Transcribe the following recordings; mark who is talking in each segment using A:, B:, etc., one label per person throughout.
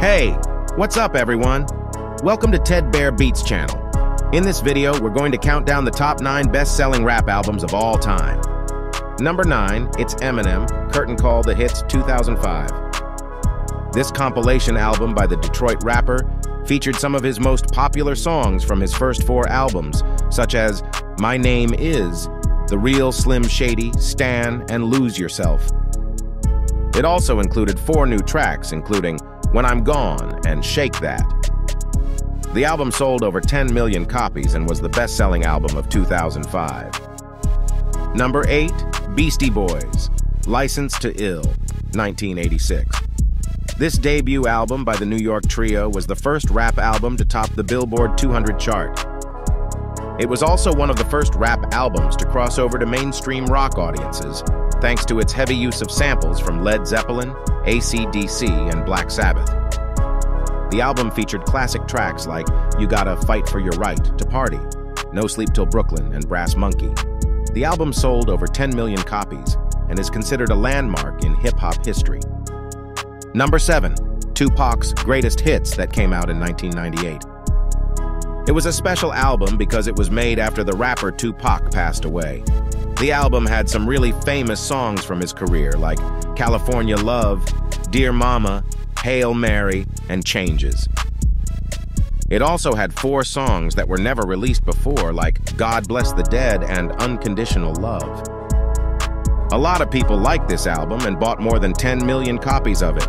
A: Hey, what's up everyone? Welcome to Ted Bear Beats channel. In this video, we're going to count down the top 9 best-selling rap albums of all time. Number 9, it's Eminem, Curtain Call The Hits 2005. This compilation album by the Detroit rapper featured some of his most popular songs from his first four albums, such as My Name Is, The Real Slim Shady, Stan, and Lose Yourself. It also included four new tracks, including When I'm Gone and Shake That. The album sold over 10 million copies and was the best-selling album of 2005. Number 8, Beastie Boys, License to Ill, 1986. This debut album by the New York trio was the first rap album to top the Billboard 200 chart. It was also one of the first rap albums to cross over to mainstream rock audiences, thanks to its heavy use of samples from Led Zeppelin, AC/DC, and Black Sabbath. The album featured classic tracks like You Gotta Fight for Your Right to Party, No Sleep Till Brooklyn, and Brass Monkey. The album sold over 10 million copies and is considered a landmark in hip-hop history. Number 7. Tupac's Greatest Hits that came out in 1998. It was a special album because it was made after the rapper Tupac passed away. The album had some really famous songs from his career like California Love, Dear Mama, Hail Mary, and Changes. It also had four songs that were never released before like God Bless the Dead and Unconditional Love. A lot of people liked this album and bought more than 10 million copies of it.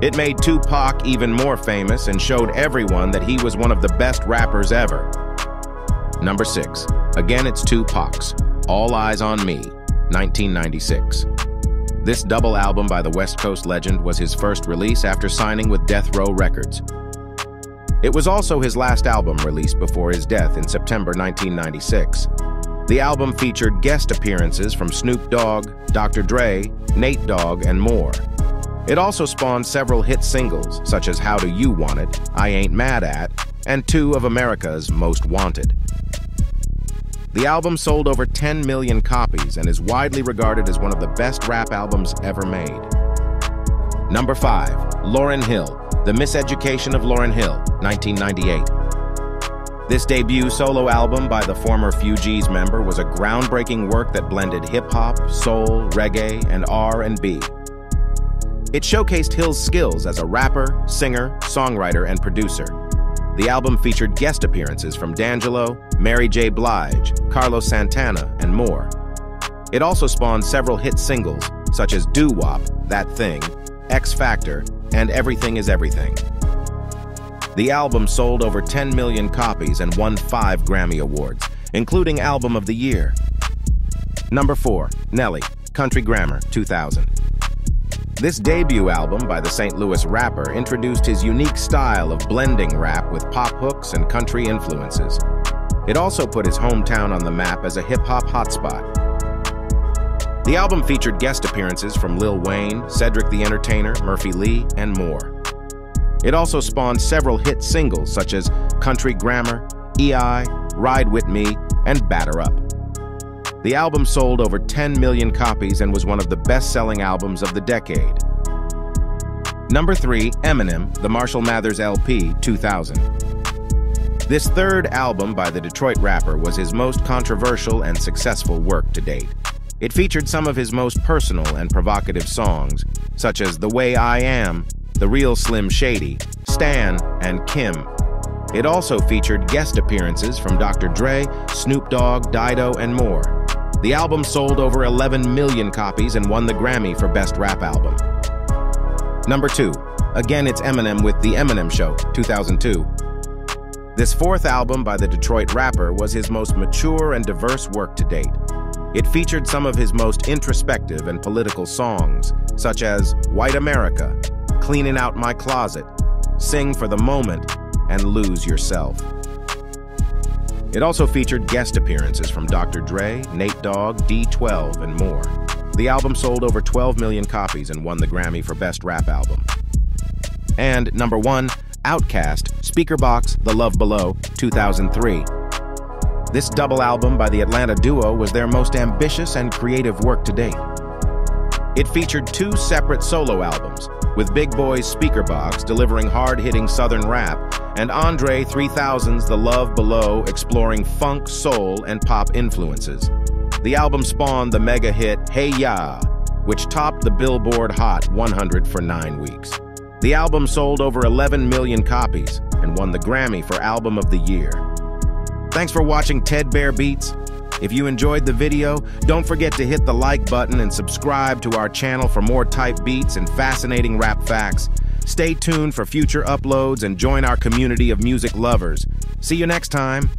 A: It made Tupac even more famous and showed everyone that he was one of the best rappers ever. Number 6. Again, it's Tupac's All Eyez on Me, 1996. This double album by the West Coast legend was his first release after signing with Death Row Records. It was also his last album released before his death in September 1996. The album featured guest appearances from Snoop Dogg, Dr. Dre, Nate Dogg, and more. It also spawned several hit singles, such as How Do You Want It, I Ain't Mad At, and two of America's Most Wanted. The album sold over 10 million copies and is widely regarded as one of the best rap albums ever made. Number 5. Lauryn Hill, The Miseducation of Lauryn Hill, 1998. This debut solo album by the former Fugees member was a groundbreaking work that blended hip-hop, soul, reggae, and R&B. It showcased Hill's skills as a rapper, singer, songwriter, and producer. The album featured guest appearances from D'Angelo, Mary J. Blige, Carlos Santana, and more. It also spawned several hit singles, such as Doo Wop, That Thing, Ex-Factor, and Everything is Everything. The album sold over 10 million copies and won five Grammy Awards, including Album of the Year. Number 4. Nelly, Country Grammar, 2000. This debut album by the St. Louis rapper introduced his unique style of blending rap with pop hooks and country influences. It also put his hometown on the map as a hip-hop hotspot. The album featured guest appearances from Lil Wayne, Cedric the Entertainer, Murphy Lee, and more. It also spawned several hit singles such as Country Grammar, EI, Ride With Me, and Batter Up. The album sold over 10 million copies and was one of the best-selling albums of the decade. Number 3, Eminem, The Marshall Mathers LP, 2000. This third album by the Detroit rapper was his most controversial and successful work to date. It featured some of his most personal and provocative songs, such as The Way I Am, The Real Slim Shady, Stan, and Kim. It also featured guest appearances from Dr. Dre, Snoop Dogg, Dido, and more. The album sold over 11 million copies and won the Grammy for Best Rap Album. Number 2. Again, it's Eminem with The Eminem Show, 2002. This fourth album by the Detroit rapper was his most mature and diverse work to date. It featured some of his most introspective and political songs, such as White America, Cleaning Out My Closet, Sing for the Moment, and Lose Yourself. It also featured guest appearances from Dr. Dre, Nate Dogg, D12, and more. The album sold over 12 million copies and won the Grammy for Best Rap Album. And number one, Outkast, Speakerboxxx, The Love Below, 2003. This double album by the Atlanta duo was their most ambitious and creative work to date. It featured two separate solo albums, with Big Boi's Speakerboxxx delivering hard-hitting southern rap, and Andre 3000's The Love Below exploring funk, soul, and pop influences. The album spawned the mega hit Hey Ya, which topped the Billboard Hot 100 for nine weeks. The album sold over 11 million copies and won the Grammy for Album of the Year. Thanks for watching Ted Bear Beats. If you enjoyed the video, don't forget to hit the like button and subscribe to our channel for more type beats and fascinating rap facts. Stay tuned for future uploads and join our community of music lovers. See you next time.